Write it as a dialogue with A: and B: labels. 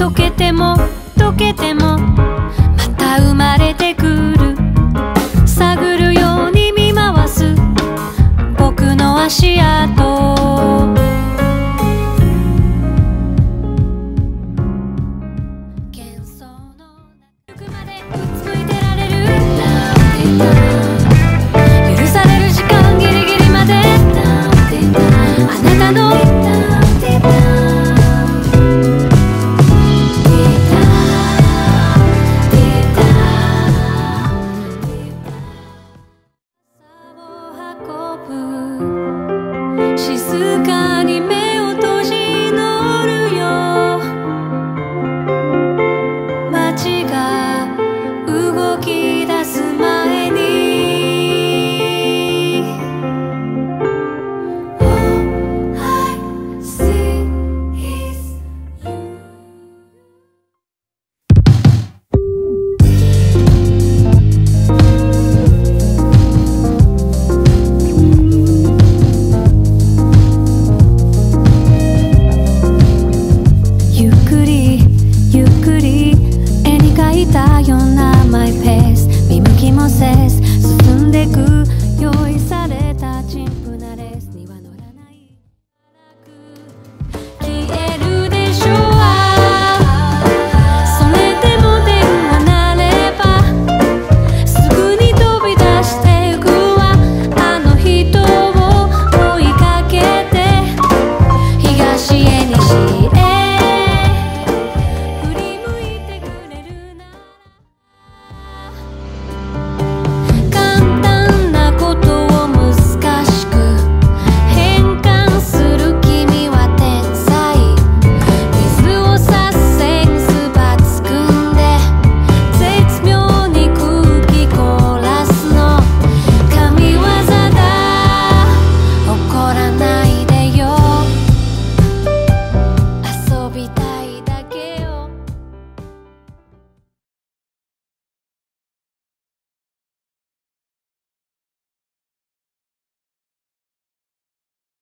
A: 溶けても溶けてもつかりもせ